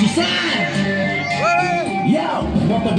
Susah Yo, motor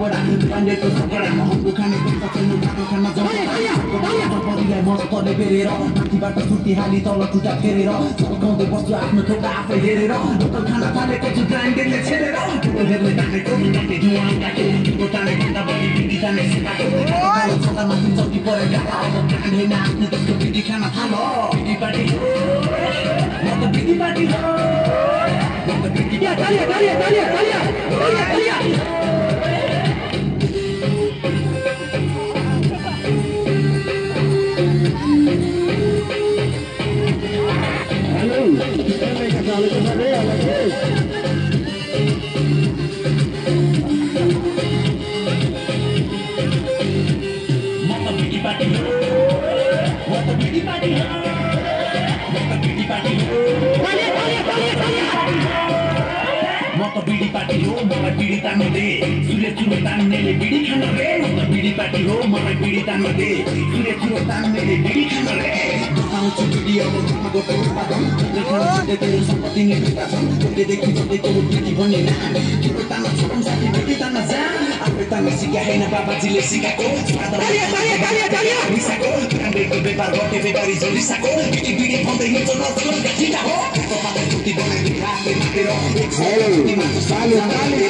झगडा ब्रान्डेडको माथिबाट छुट्टी हाली तल खुट्टा फेरेर झल्काउँदै बस्छु आफ्नो आफै हेरेर खाना थालेको छु म त बिडी पार्टी हो मलाई बिडी तान्नु दे चुरो तान्नेले बिडी खान बिडी पार्टी हो मलाई तान्नेले आउँछु बिडी भन्ने तान्न साथी तान्न जा आफै तान्न सिका होइन बाबाजीले सिकाएको व्यापार गर्ने व्यापारी हिँड्छ हो तपाईँलाई छुट्टी मातेर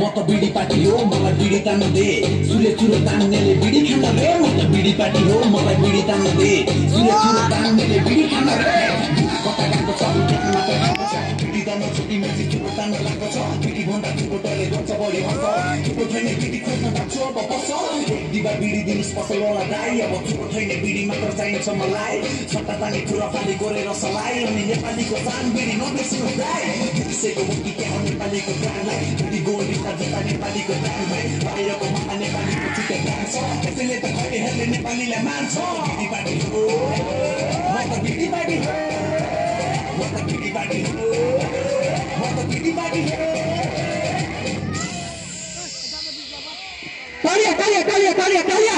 म त बिडी पार्टी हो मलाई बिडी तान्नु दे सूर्य चुरो तान्नेले बिडी खान रे म त बिडी पार्टी हो मलाई बिडी तान्नु दे सूर्य चुरो तान्नेले बिडी खान रे मात्र चाहिन्छ मलाई नेपालीको जुत्ता नेपालीको त मान्छ हो हो हो त हो तालिया तालिया तालिया तालिया